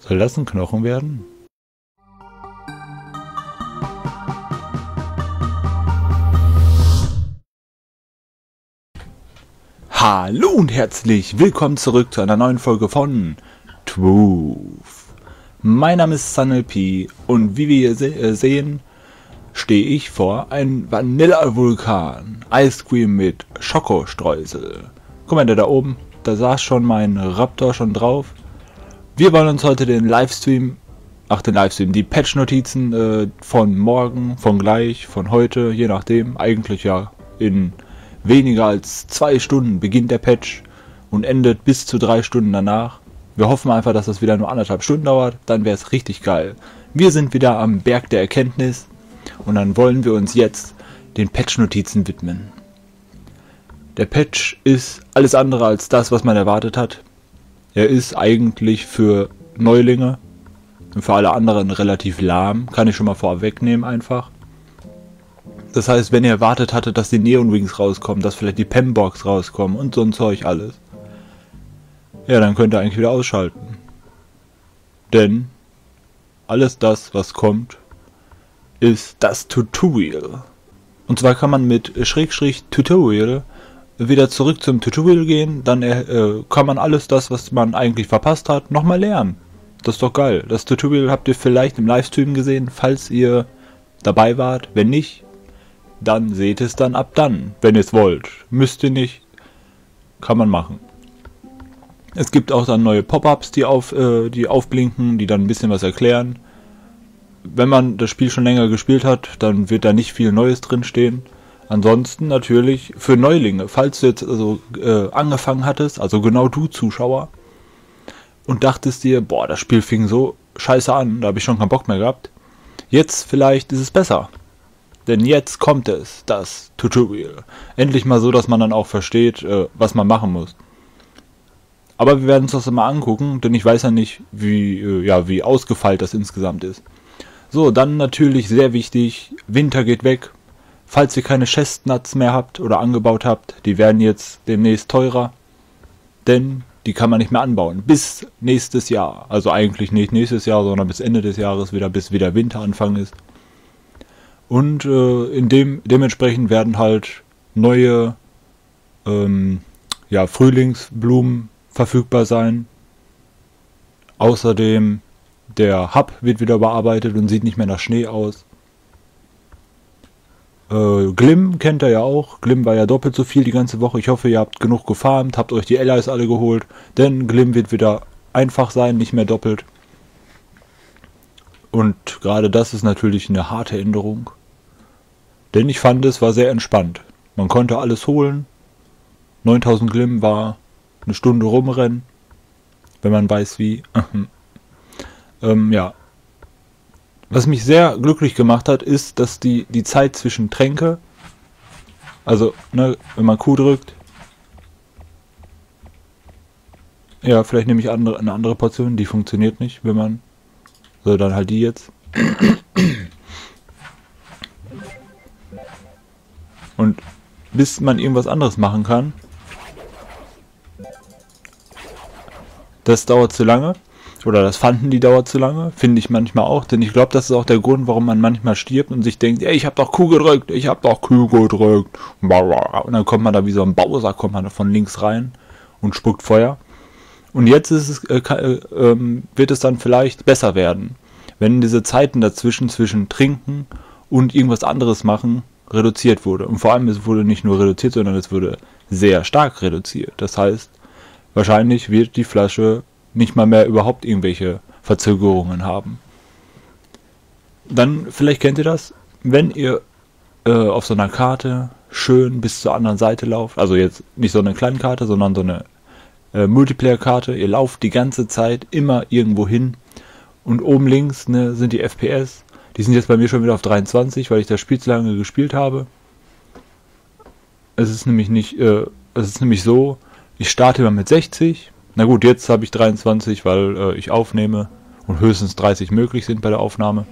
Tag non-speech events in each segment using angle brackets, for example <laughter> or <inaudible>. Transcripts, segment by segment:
Soll das ein Knochen werden? Hallo und herzlich willkommen zurück zu einer neuen Folge von Truth. Mein Name ist SunLP und wie wir se äh, sehen, stehe ich vor einem Vanilla-Vulkan. Ice Cream mit Schokostreusel. Guck mal, der da oben, da saß schon mein Raptor schon drauf. Wir wollen uns heute den Livestream, ach den Livestream, die Patch-Notizen äh, von morgen, von gleich, von heute, je nachdem, eigentlich ja in weniger als zwei Stunden beginnt der Patch und endet bis zu drei Stunden danach. Wir hoffen einfach, dass das wieder nur anderthalb Stunden dauert, dann wäre es richtig geil. Wir sind wieder am Berg der Erkenntnis und dann wollen wir uns jetzt den Patch-Notizen widmen. Der Patch ist alles andere als das, was man erwartet hat. Er ist eigentlich für Neulinge und für alle anderen relativ lahm. Kann ich schon mal vorwegnehmen einfach. Das heißt, wenn ihr erwartet hattet, dass die Neon Wings rauskommen, dass vielleicht die Pembox rauskommen und so ein Zeug alles. Ja, dann könnt ihr eigentlich wieder ausschalten. Denn alles das, was kommt, ist das Tutorial. Und zwar kann man mit Schrägstrich Tutorial wieder zurück zum Tutorial gehen, dann äh, kann man alles das, was man eigentlich verpasst hat, nochmal lernen. Das ist doch geil. Das Tutorial habt ihr vielleicht im Livestream gesehen, falls ihr dabei wart. Wenn nicht, dann seht es dann ab dann, wenn ihr es wollt. Müsst ihr nicht, kann man machen. Es gibt auch dann neue Pop-ups, die, auf, äh, die aufblinken, die dann ein bisschen was erklären. Wenn man das Spiel schon länger gespielt hat, dann wird da nicht viel Neues drin stehen. Ansonsten natürlich für Neulinge, falls du jetzt also äh, angefangen hattest, also genau du Zuschauer, und dachtest dir, boah, das Spiel fing so scheiße an, da habe ich schon keinen Bock mehr gehabt. Jetzt vielleicht ist es besser. Denn jetzt kommt es, das Tutorial. Endlich mal so, dass man dann auch versteht, äh, was man machen muss. Aber wir werden uns das mal angucken, denn ich weiß ja nicht, wie, äh, ja, wie ausgefeilt das insgesamt ist. So, dann natürlich sehr wichtig, Winter geht weg, Falls ihr keine Chestnuts mehr habt oder angebaut habt, die werden jetzt demnächst teurer, denn die kann man nicht mehr anbauen. Bis nächstes Jahr. Also eigentlich nicht nächstes Jahr, sondern bis Ende des Jahres wieder, bis wieder Winteranfang ist. Und äh, in dem, dementsprechend werden halt neue ähm, ja, Frühlingsblumen verfügbar sein. Außerdem der Hub wird wieder bearbeitet und sieht nicht mehr nach Schnee aus. Äh, Glim kennt er ja auch. Glim war ja doppelt so viel die ganze Woche. Ich hoffe, ihr habt genug gefarmt, habt euch die Allies alle geholt. Denn Glim wird wieder einfach sein, nicht mehr doppelt. Und gerade das ist natürlich eine harte Änderung. Denn ich fand, es war sehr entspannt. Man konnte alles holen. 9000 Glim war eine Stunde rumrennen. Wenn man weiß wie. <laughs> ähm, ja, was mich sehr glücklich gemacht hat, ist, dass die, die Zeit zwischen Tränke, also ne, wenn man Q drückt, ja, vielleicht nehme ich andere, eine andere Portion, die funktioniert nicht, wenn man, so dann halt die jetzt. Und bis man irgendwas anderes machen kann, das dauert zu lange. Oder das fanden die dauert zu lange, finde ich manchmal auch, denn ich glaube, das ist auch der Grund, warum man manchmal stirbt und sich denkt, ey, ich habe doch Kuh gedrückt, ich habe doch Kuh gedrückt. Und dann kommt man da wie so ein Bowser, kommt man da von links rein und spuckt Feuer. Und jetzt es, äh, äh, äh, wird es dann vielleicht besser werden, wenn diese Zeiten dazwischen, zwischen Trinken und irgendwas anderes machen, reduziert wurde. Und vor allem, es wurde nicht nur reduziert, sondern es wurde sehr stark reduziert. Das heißt, wahrscheinlich wird die Flasche nicht mal mehr überhaupt irgendwelche Verzögerungen haben. Dann, vielleicht kennt ihr das, wenn ihr äh, auf so einer Karte schön bis zur anderen Seite lauft, also jetzt nicht so eine kleine Karte, sondern so eine äh, Multiplayer-Karte, ihr lauft die ganze Zeit immer irgendwo hin und oben links ne, sind die FPS, die sind jetzt bei mir schon wieder auf 23, weil ich das Spiel zu lange gespielt habe. Es ist nämlich nicht, äh, es ist nämlich so, ich starte immer mit 60, na gut, jetzt habe ich 23, weil äh, ich aufnehme und höchstens 30 möglich sind bei der Aufnahme.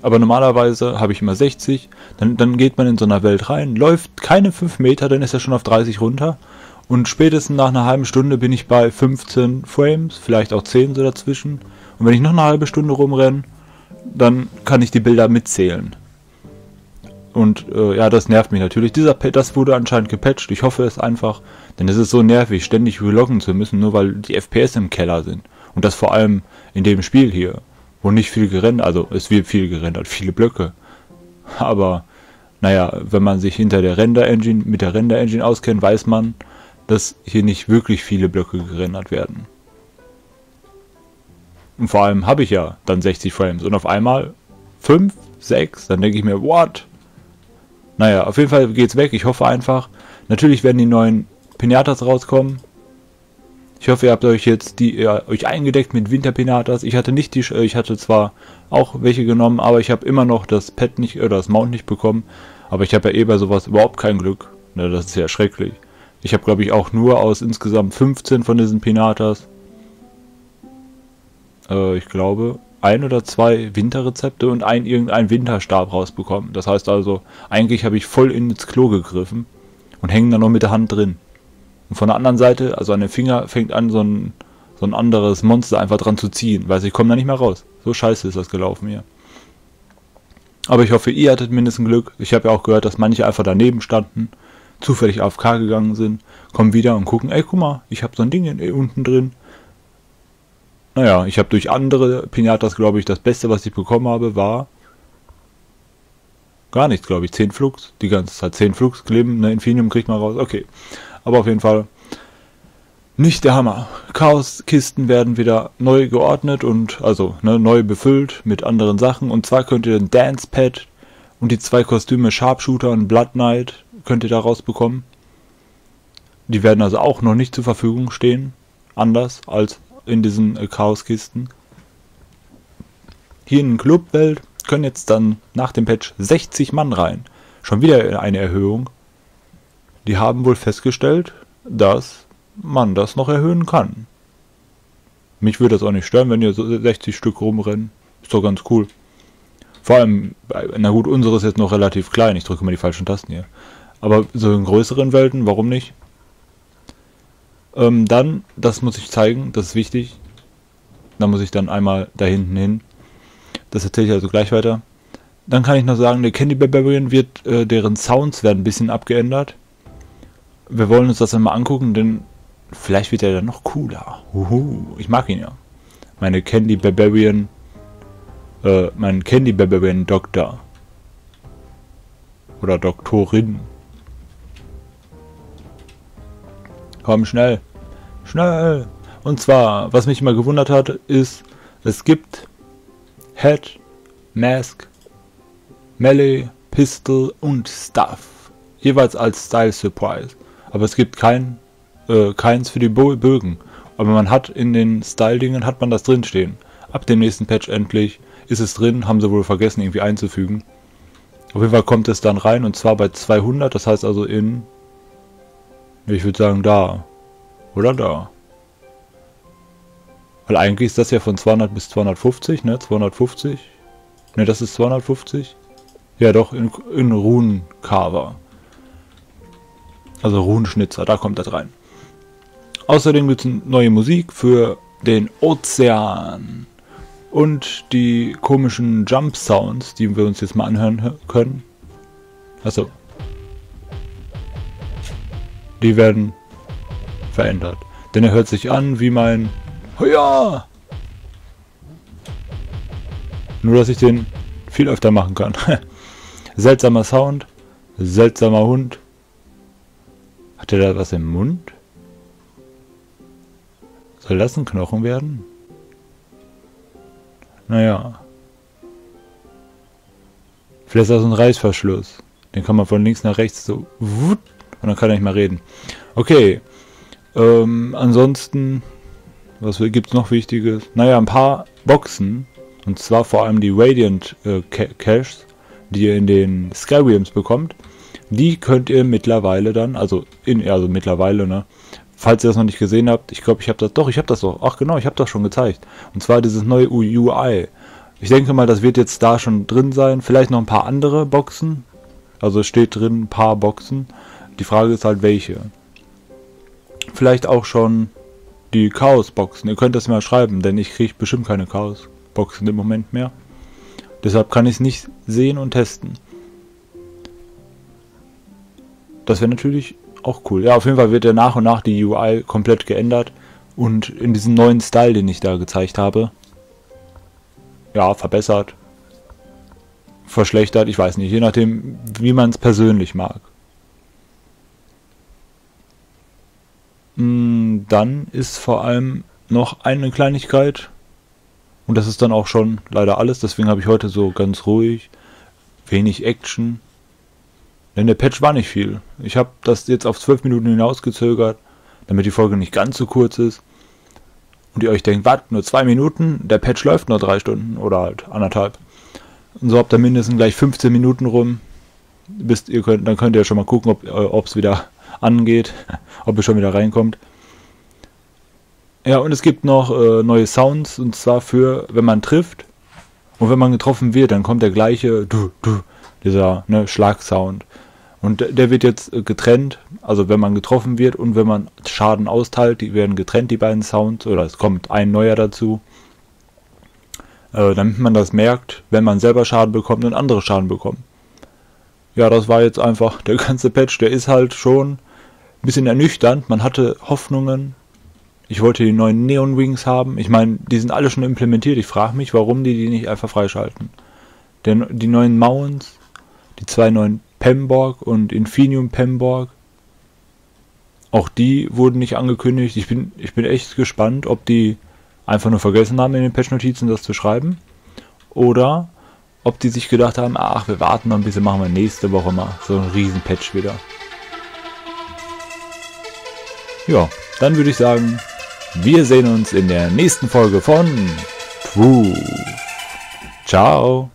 Aber normalerweise habe ich immer 60. Dann, dann geht man in so einer Welt rein, läuft keine 5 Meter, dann ist er schon auf 30 runter. Und spätestens nach einer halben Stunde bin ich bei 15 Frames, vielleicht auch 10 so dazwischen. Und wenn ich noch eine halbe Stunde rumrenne, dann kann ich die Bilder mitzählen. Und äh, ja, das nervt mich natürlich. Dieser das wurde anscheinend gepatcht. Ich hoffe es einfach, denn es ist so nervig, ständig reloggen zu müssen, nur weil die FPS im Keller sind. Und das vor allem in dem Spiel hier, wo nicht viel gerendert, also es wird viel gerendert, viele Blöcke. Aber naja, wenn man sich hinter der Render Engine, mit der Render Engine auskennt, weiß man, dass hier nicht wirklich viele Blöcke gerendert werden. Und vor allem habe ich ja dann 60 Frames und auf einmal 5, 6, dann denke ich mir, what? Naja, auf jeden Fall geht's weg. Ich hoffe einfach. Natürlich werden die neuen Pinatas rauskommen. Ich hoffe, ihr habt euch jetzt die äh, euch eingedeckt mit Winterpinatas. Ich hatte nicht die, äh, ich hatte zwar auch welche genommen, aber ich habe immer noch das Pad nicht oder das Mount nicht bekommen. Aber ich habe ja eh bei sowas überhaupt kein Glück. Ne, das ist ja schrecklich. Ich habe glaube ich auch nur aus insgesamt 15 von diesen Pinatas äh, ich glaube, ein oder zwei Winterrezepte und ein irgendein Winterstab rausbekommen. Das heißt also, eigentlich habe ich voll ins Klo gegriffen und hänge dann noch mit der Hand drin. Und von der anderen Seite, also an den Finger, fängt an so ein, so ein anderes Monster einfach dran zu ziehen, weil ich komme da nicht mehr raus. So scheiße ist das gelaufen hier. Aber ich hoffe, ihr hattet mindestens Glück. Ich habe ja auch gehört, dass manche einfach daneben standen, zufällig AFK gegangen sind, kommen wieder und gucken, ey, guck mal, ich habe so ein Ding in, unten drin. Naja, ich habe durch andere Pinatas, glaube ich, das Beste, was ich bekommen habe, war gar nichts, glaube ich. 10 Flux, die ganze Zeit 10 Flux kleben, ne, Infinium kriegt man raus, okay. Aber auf jeden Fall nicht der Hammer. Chaos-Kisten werden wieder neu geordnet und also ne, neu befüllt mit anderen Sachen. Und zwar könnt ihr ein Dance-Pad und die zwei Kostüme Sharpshooter und Blood Knight könnt ihr da rausbekommen. Die werden also auch noch nicht zur Verfügung stehen. Anders als in diesen äh, Chaoskisten. Hier in Clubwelt können jetzt dann nach dem Patch 60 Mann rein. Schon wieder eine Erhöhung. Die haben wohl festgestellt, dass man das noch erhöhen kann. Mich würde das auch nicht stören, wenn ihr so 60 Stück rumrennen. Ist doch ganz cool. Vor allem, na gut, unsere ist jetzt noch relativ klein. Ich drücke mal die falschen Tasten hier. Aber so in größeren Welten, warum nicht? Ähm, dann, das muss ich zeigen, das ist wichtig. Da muss ich dann einmal da hinten hin. Das erzähle ich also gleich weiter. Dann kann ich noch sagen, der Candy Barbarian wird, äh, deren Sounds werden ein bisschen abgeändert. Wir wollen uns das einmal angucken, denn vielleicht wird er dann noch cooler. Uhu, ich mag ihn ja. Meine Candy Barbarian, äh, mein Candy Barbarian Doktor. Oder Doktorin. Komm, schnell. Schnell. Und zwar, was mich immer gewundert hat, ist, es gibt Head, Mask, Melee, Pistol und Stuff. Jeweils als Style Surprise. Aber es gibt kein, äh, keins für die Bo Bögen. Aber man hat in den Style-Dingen hat man das drinstehen. Ab dem nächsten Patch endlich ist es drin, haben sie wohl vergessen irgendwie einzufügen. Auf jeden Fall kommt es dann rein und zwar bei 200, das heißt also in ich würde sagen da. Oder da. Weil eigentlich ist das ja von 200 bis 250, ne? 250. Ne, das ist 250. Ja, doch, in, in Runencarver. Also Runenschnitzer, da kommt das rein. Außerdem gibt es neue Musik für den Ozean. Und die komischen Jump Sounds, die wir uns jetzt mal anhören können. Achso, die werden verändert. Denn er hört sich an wie mein Ja! Nur, dass ich den viel öfter machen kann. <laughs> Seltsamer Sound, seltsamer Hund. Hat er da was im Mund? Soll das ein Knochen werden? Naja. Vielleicht ist das ein Reißverschluss. Den kann man von links nach rechts so und dann kann er nicht mehr reden. Okay. Ähm, ansonsten, was gibt es noch Wichtiges? Naja, ein paar Boxen. Und zwar vor allem die Radiant äh, Caches, die ihr in den Skyrims bekommt. Die könnt ihr mittlerweile dann, also in, also mittlerweile, ne? Falls ihr das noch nicht gesehen habt, ich glaube, ich habe das, doch, ich habe das doch, ach genau, ich habe das schon gezeigt. Und zwar dieses neue UI. Ich denke mal, das wird jetzt da schon drin sein. Vielleicht noch ein paar andere Boxen. Also steht drin ein paar Boxen. Die Frage ist halt welche. vielleicht auch schon die Chaos-Boxen. Ihr könnt das mal schreiben, denn ich kriege bestimmt keine Chaos-Boxen im Moment mehr. Deshalb kann ich es nicht sehen und testen. Das wäre natürlich auch cool. Ja, auf jeden Fall wird ja nach und nach die UI komplett geändert. Und in diesem neuen Style, den ich da gezeigt habe, ja, verbessert, verschlechtert, ich weiß nicht, je nachdem, wie man es persönlich mag. Dann ist vor allem noch eine Kleinigkeit, und das ist dann auch schon leider alles, deswegen habe ich heute so ganz ruhig, wenig Action. Denn der Patch war nicht viel. Ich habe das jetzt auf 12 Minuten hinausgezögert, damit die Folge nicht ganz so kurz ist. Und ihr euch denkt, was, nur zwei Minuten? Der Patch läuft nur drei Stunden oder halt anderthalb. Und so habt ihr mindestens gleich 15 Minuten rum. Bis ihr könnt, dann könnt ihr schon mal gucken, ob es wieder angeht, <laughs> ob ihr schon wieder reinkommt. Ja, und es gibt noch äh, neue Sounds, und zwar für, wenn man trifft und wenn man getroffen wird, dann kommt der gleiche, du, du, dieser ne, Schlagsound. Und der wird jetzt äh, getrennt, also wenn man getroffen wird und wenn man Schaden austeilt, die werden getrennt, die beiden Sounds, oder es kommt ein neuer dazu. Äh, damit man das merkt, wenn man selber Schaden bekommt und andere Schaden bekommen. Ja, das war jetzt einfach der ganze Patch, der ist halt schon ein bisschen ernüchternd. Man hatte Hoffnungen, ich wollte die neuen Neon Wings haben. Ich meine, die sind alle schon implementiert. Ich frage mich, warum die die nicht einfach freischalten. Denn die neuen Mounts, die zwei neuen Pemborg und Infinium Pemborg, auch die wurden nicht angekündigt. Ich bin, ich bin echt gespannt, ob die einfach nur vergessen haben, in den Patch-Notizen das zu schreiben. Oder ob die sich gedacht haben, ach, wir warten noch ein bisschen, machen wir nächste Woche mal so einen riesen Patch wieder. Ja, dann würde ich sagen, wir sehen uns in der nächsten Folge von True. Ciao.